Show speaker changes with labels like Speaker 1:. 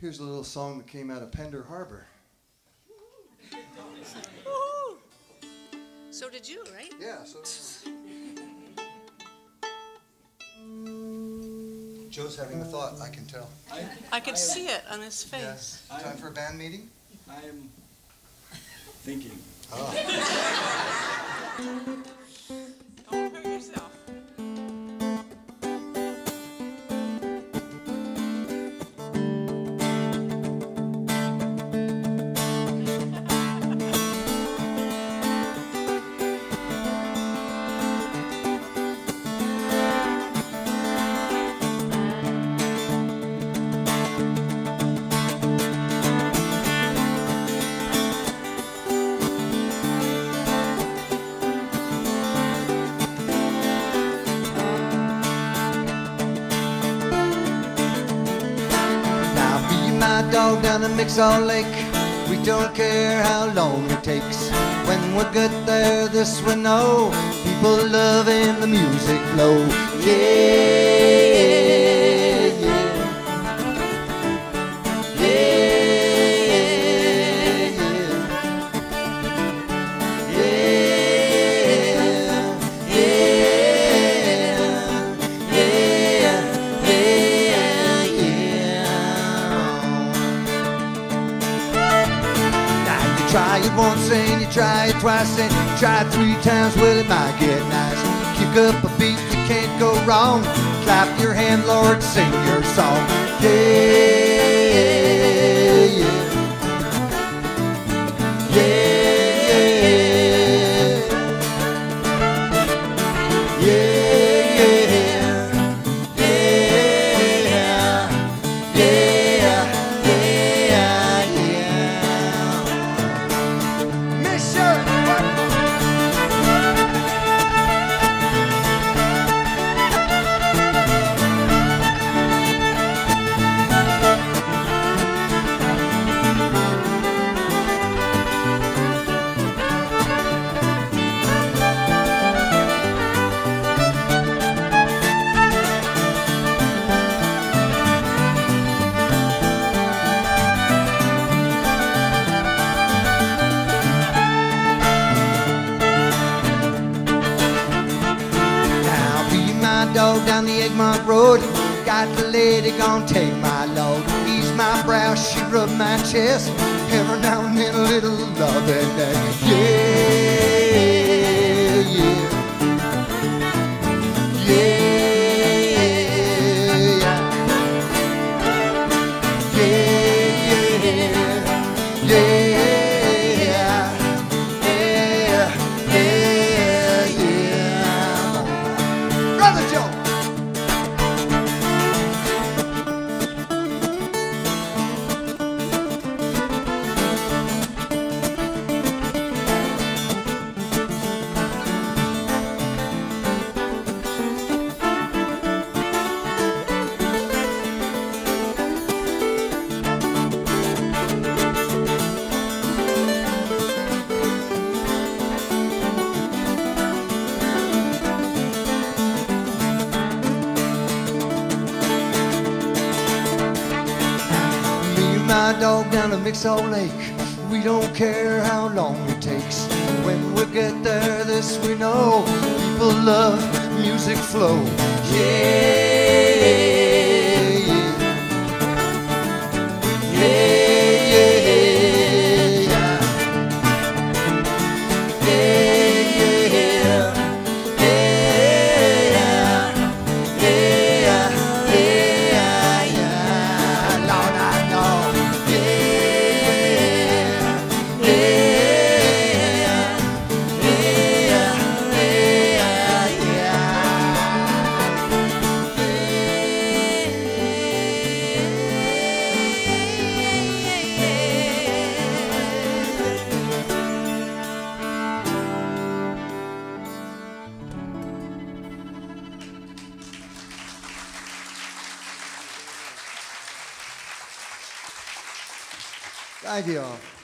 Speaker 1: Here's a little song that came out of Pender Harbor.
Speaker 2: So did you, right?
Speaker 1: Yeah, so. Joe's having a thought, I can tell.
Speaker 3: I,
Speaker 2: I could
Speaker 3: am-
Speaker 2: see it on his face.
Speaker 1: Yes. Time for a band meeting?
Speaker 3: I am thinking.
Speaker 1: Oh.
Speaker 2: Don't hurt yourself.
Speaker 1: Dog down the Mixal Lake. We don't care how long it takes. When we get there, this we know. People loving the music flow. Yeah. Try it once and you try it twice and you try it three times, well it might get nice. Kick up a beat, you can't go wrong. Clap your hand, Lord, sing your song. Yeah, my down the Egmont Road. Got the lady gonna take my load. Ease my brow, she rub my chest. Every now and then a little love and uh, that. Yeah, yeah. Yeah. Yeah, yeah. Yeah. Yeah, yeah, yeah. Brother Joe. Dog down to Mixal Lake. We don't care how long it takes. When we get there, this we know. People love music flow. Yeah, Thank you all.